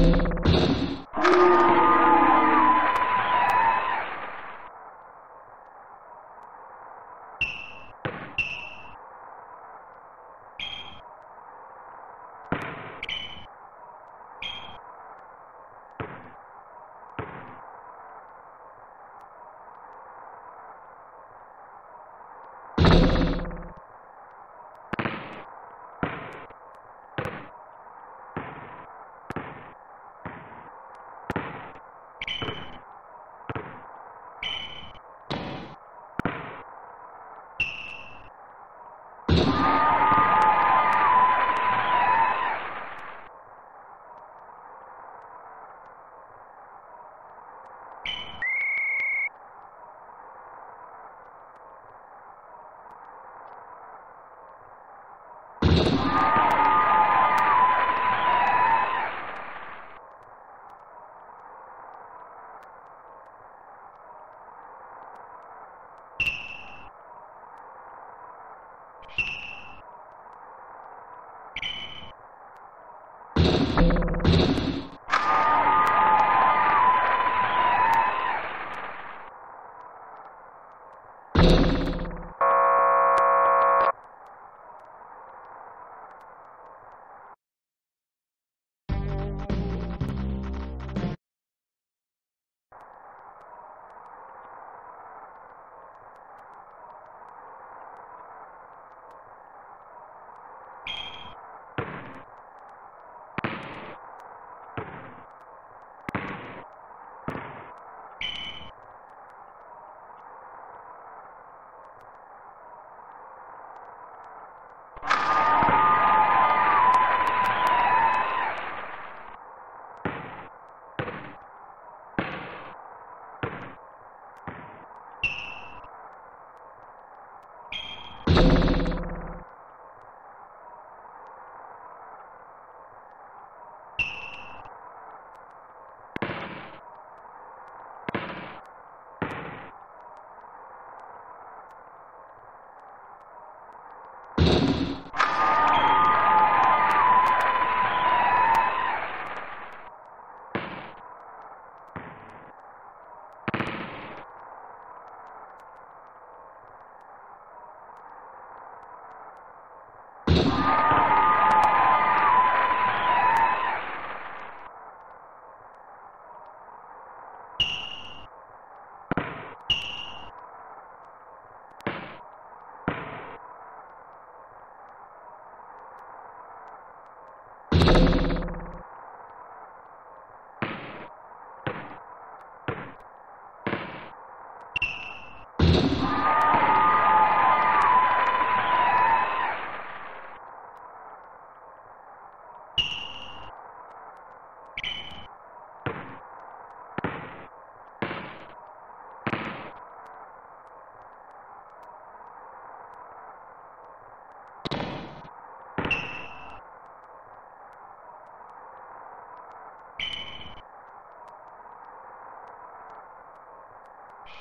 Thank you.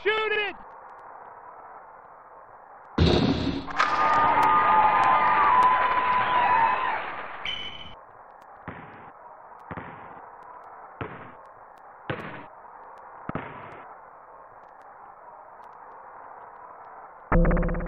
Shoot it! Shoot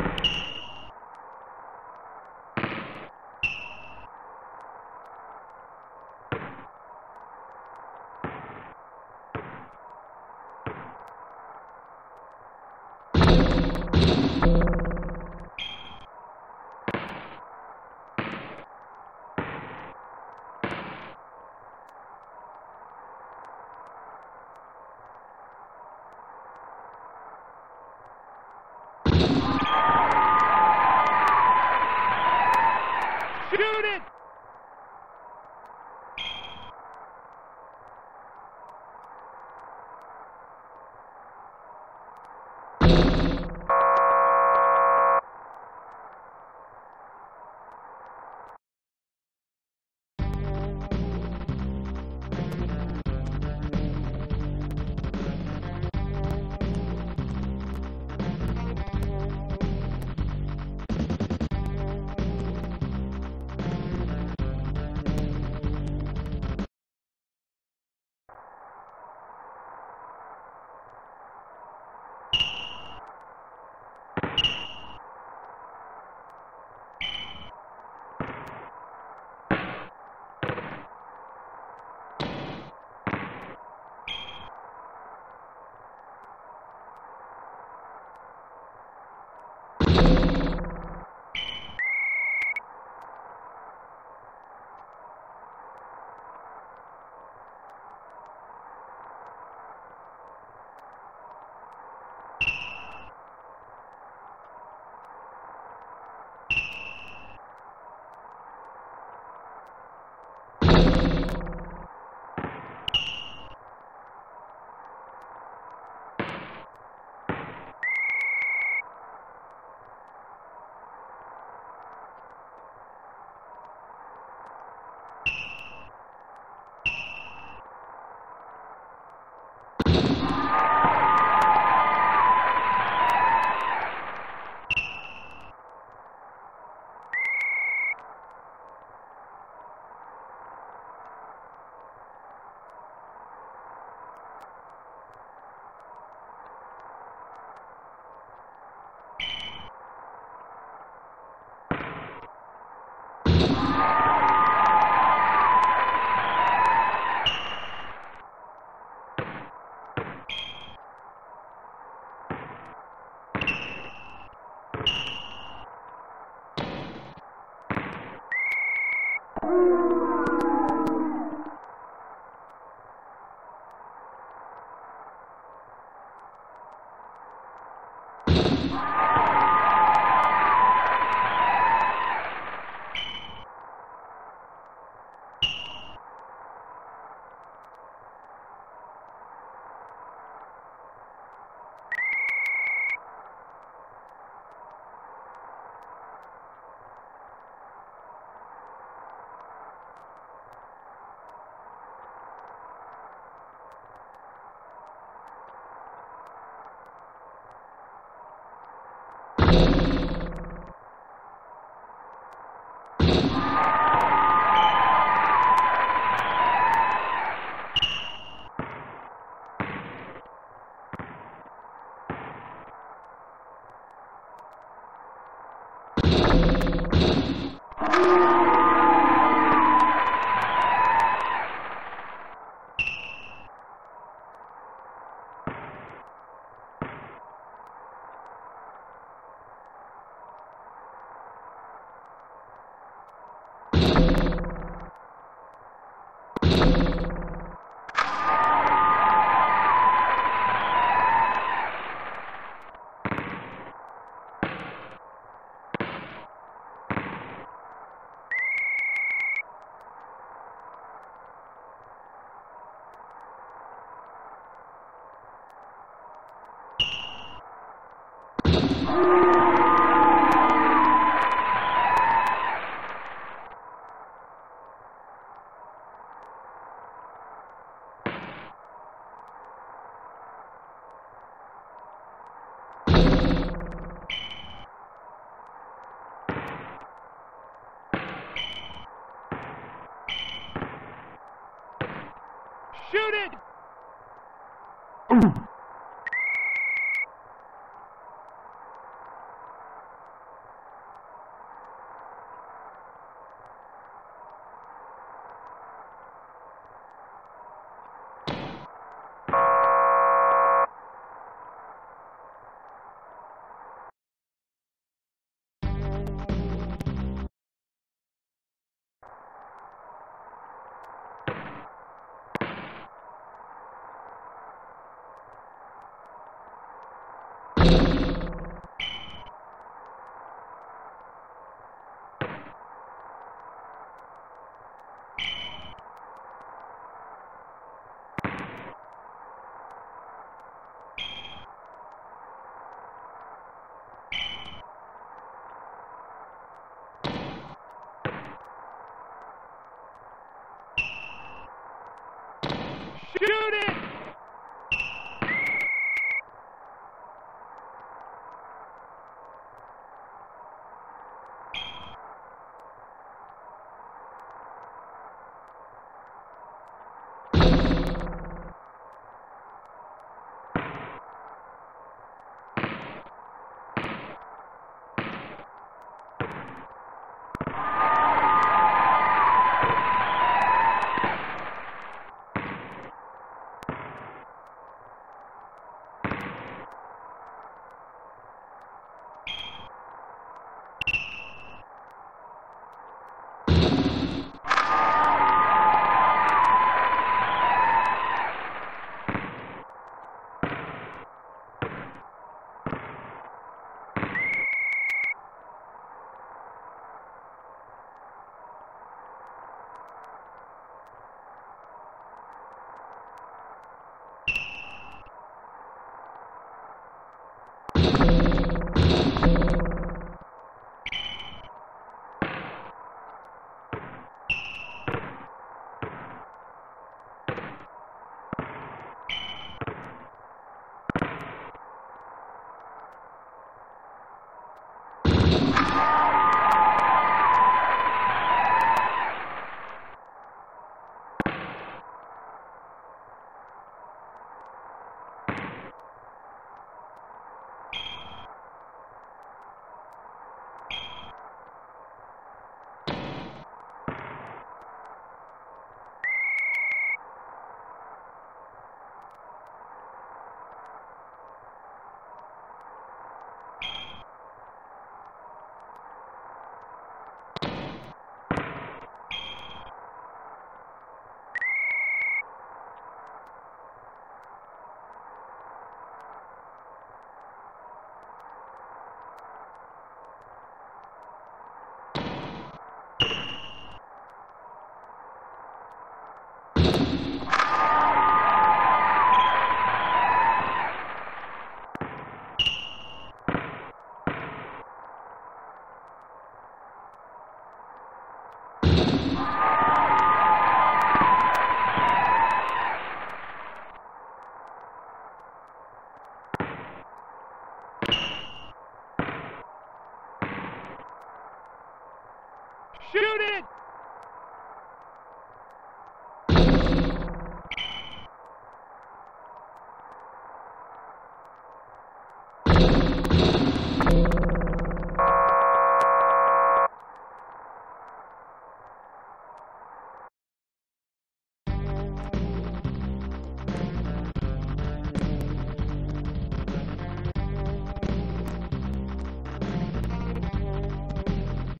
Shoot it!